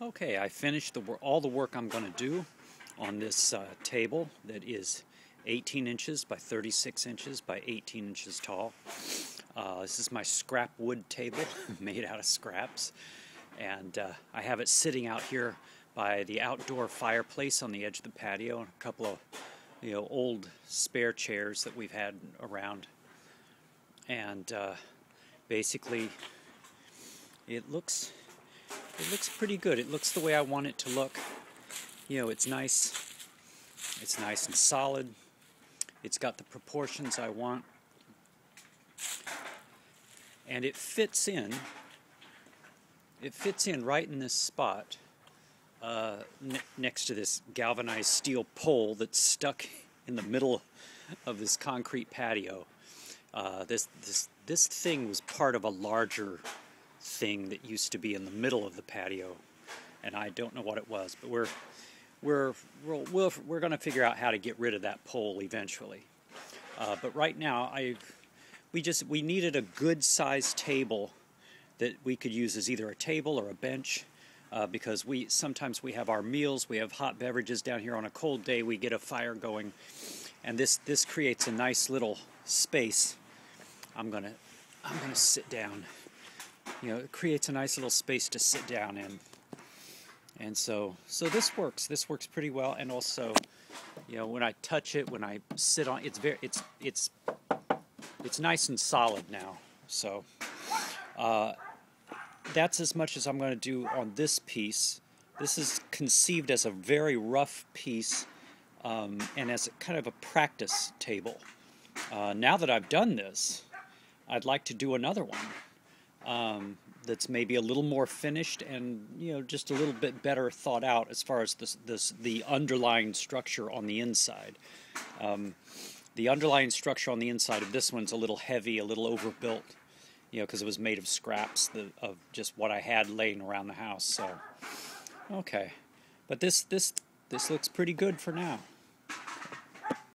Okay, I finished the, all the work I'm going to do on this uh, table that is 18 inches by 36 inches by 18 inches tall. Uh, this is my scrap wood table made out of scraps, and uh, I have it sitting out here by the outdoor fireplace on the edge of the patio and a couple of you know old spare chairs that we've had around, and uh, basically it looks it looks pretty good. It looks the way I want it to look. You know, it's nice. It's nice and solid. It's got the proportions I want. And it fits in. It fits in right in this spot uh, ne- next to this galvanized steel pole that's stuck in the middle of this concrete patio. Uh, this this this thing was part of a larger thing that used to be in the middle of the patio, and I don't know what it was, but we're we're we're we're, we're going to figure out how to get rid of that pole eventually. Uh, but right now, I we just we needed a good sized table that we could use as either a table or a bench. Uh, because we sometimes we have our meals, we have hot beverages down here on a cold day. We get a fire going, and this this creates a nice little space. I'm gonna I'm gonna sit down you know, it creates a nice little space to sit down in. And so, so this works. This works pretty well. And also, you know, when I touch it, when I sit on, it's very, it's, it's, it's nice and solid now. So, uh, that's as much as I'm going to do on this piece. This is conceived as a very rough piece um, and as a, kind of a practice table. Uh, now that I've done this, I'd like to do another one um, that's maybe a little more finished and you know just a little bit better thought out as far as this, this the underlying structure on the inside. Um, the underlying structure on the inside of this one's a little heavy, a little overbuilt, you know, because it was made of scraps the, of just what I had laying around the house. So, okay, but this this this looks pretty good for now.